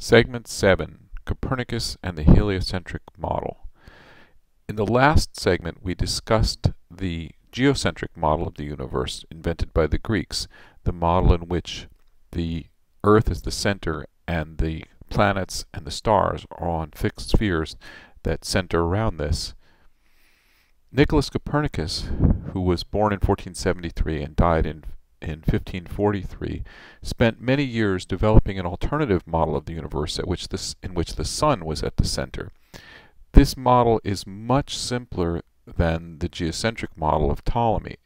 Segment 7 Copernicus and the Heliocentric Model. In the last segment, we discussed the geocentric model of the universe invented by the Greeks, the model in which the Earth is the center and the planets and the stars are on fixed spheres that center around this. Nicholas Copernicus, who was born in 1473 and died in in 1543, spent many years developing an alternative model of the universe at which this, in which the sun was at the center. This model is much simpler than the geocentric model of Ptolemy.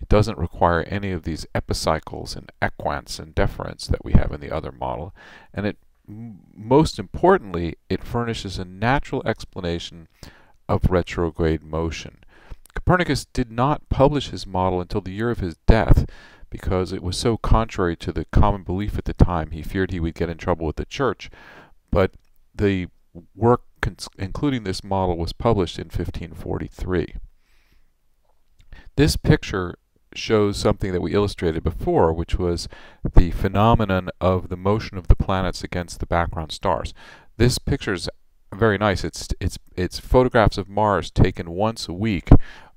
It doesn't require any of these epicycles and equants and deferents that we have in the other model, and it most importantly, it furnishes a natural explanation of retrograde motion. Copernicus did not publish his model until the year of his death, because it was so contrary to the common belief at the time. He feared he would get in trouble with the church. But the work including this model was published in 1543. This picture shows something that we illustrated before, which was the phenomenon of the motion of the planets against the background stars. This picture is very nice. It's, it's, it's photographs of Mars taken once a week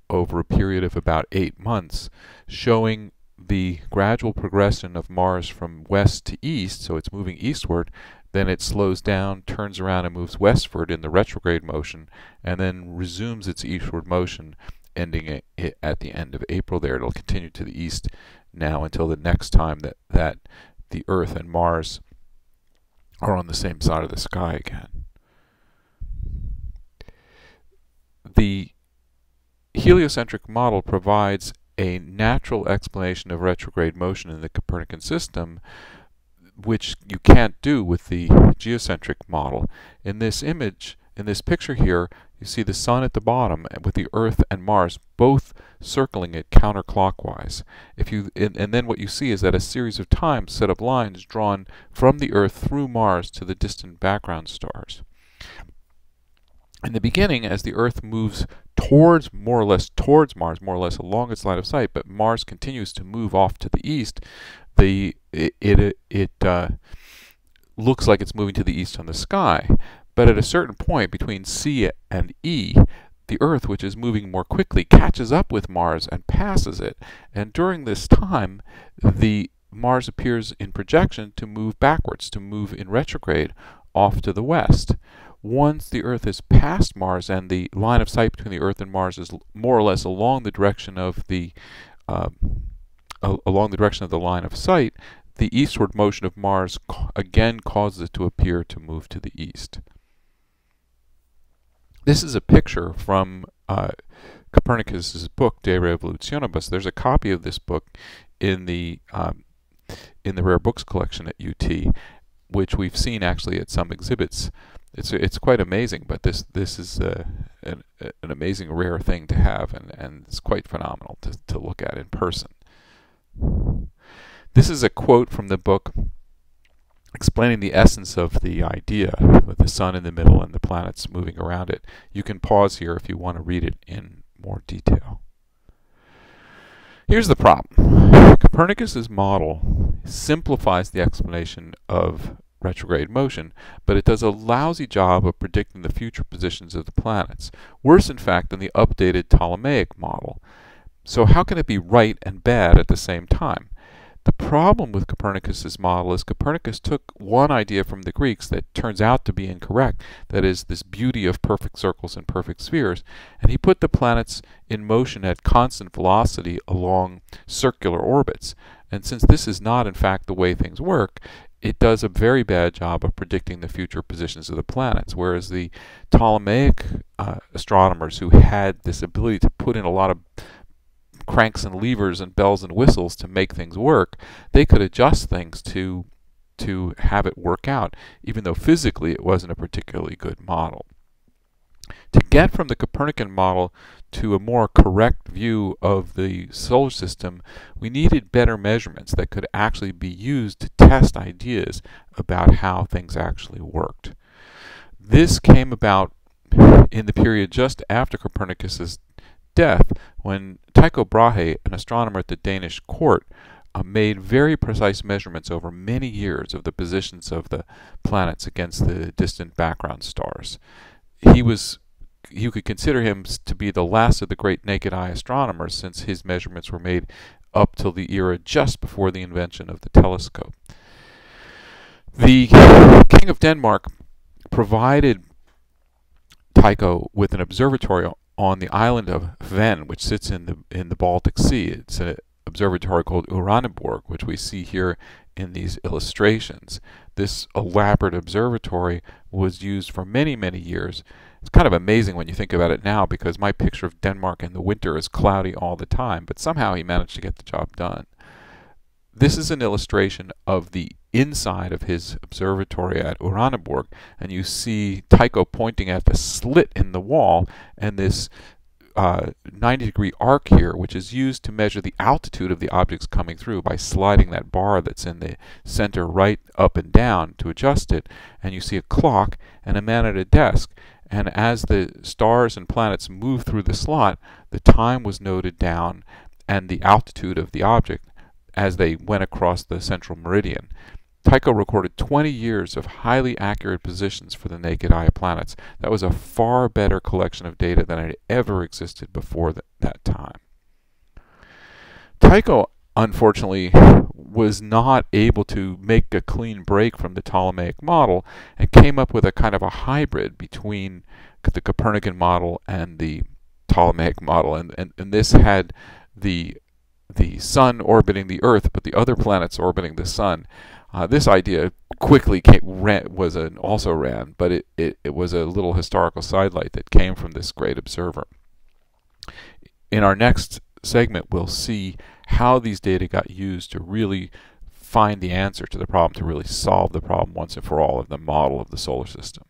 over a period of about eight months, showing the gradual progression of Mars from west to east, so it's moving eastward, then it slows down, turns around, and moves westward in the retrograde motion, and then resumes its eastward motion, ending it at the end of April there. It'll continue to the east now until the next time that, that the Earth and Mars are on the same side of the sky again. The heliocentric model provides a natural explanation of retrograde motion in the Copernican system, which you can't do with the geocentric model. In this image, in this picture here, you see the sun at the bottom with the Earth and Mars both circling it counterclockwise. If you and, and, then what you see is that a series of times set up lines drawn from the Earth through Mars to the distant background stars. In the beginning, as the Earth moves towards, more or less towards Mars, more or less along its line of sight, but Mars continues to move off to the east, the it it, it uh, looks like it's moving to the east on the sky. But at a certain point between C and E, the Earth, which is moving more quickly, catches up with Mars and passes it. And during this time, the Mars appears in projection to move backwards, to move in retrograde off to the west once the Earth is past Mars and the line of sight between the Earth and Mars is more or less along the direction of the uh, along the direction of the line of sight, the eastward motion of Mars again causes it to appear to move to the east. This is a picture from uh, Copernicus's book De Revolutionibus. There's a copy of this book in the um, in the rare books collection at UT, which we've seen actually at some exhibits it's it's quite amazing. But this this is uh, an, an amazing rare thing to have, and and it's quite phenomenal to to look at in person. This is a quote from the book explaining the essence of the idea with the sun in the middle and the planets moving around it. You can pause here if you want to read it in more detail. Here's the problem. Copernicus's model simplifies the explanation of retrograde motion, but it does a lousy job of predicting the future positions of the planets. Worse, in fact, than the updated Ptolemaic model. So how can it be right and bad at the same time? The problem with Copernicus's model is Copernicus took one idea from the Greeks that turns out to be incorrect, that is, this beauty of perfect circles and perfect spheres, and he put the planets in motion at constant velocity along circular orbits. And since this is not, in fact, the way things work, it does a very bad job of predicting the future positions of the planets, whereas the Ptolemaic uh, astronomers who had this ability to put in a lot of cranks and levers and bells and whistles to make things work, they could adjust things to to have it work out, even though physically it wasn't a particularly good model. To get from the Copernican model to a more correct view of the solar system, we needed better measurements that could actually be used to test ideas about how things actually worked. This came about in the period just after Copernicus's death when Tycho Brahe, an astronomer at the Danish court, uh, made very precise measurements over many years of the positions of the planets against the distant background stars. He was you could consider him to be the last of the great naked eye astronomers since his measurements were made up till the era just before the invention of the telescope. The King of Denmark provided Tycho with an observatory on the island of Ven, which sits in the in the Baltic Sea. It's an observatory called Uraniborg, which we see here in these illustrations. This elaborate observatory was used for many, many years. It's kind of amazing when you think about it now because my picture of Denmark in the winter is cloudy all the time, but somehow he managed to get the job done. This is an illustration of the inside of his observatory at Uraniborg, and you see Tycho pointing at the slit in the wall and this uh, 90 degree arc here, which is used to measure the altitude of the objects coming through by sliding that bar that's in the center right up and down to adjust it. And you see a clock and a man at a desk. And as the stars and planets move through the slot, the time was noted down and the altitude of the object as they went across the central meridian. Tycho recorded 20 years of highly accurate positions for the naked eye planets. That was a far better collection of data than had ever existed before th that time. Tycho, unfortunately, was not able to make a clean break from the Ptolemaic model and came up with a kind of a hybrid between the Copernican model and the Ptolemaic model. And, and, and this had the the sun orbiting the Earth, but the other planets orbiting the sun. Uh, this idea quickly came, ran, was an, also ran, but it, it, it was a little historical sidelight that came from this great observer. In our next segment, we'll see how these data got used to really find the answer to the problem, to really solve the problem once and for all of the model of the solar system.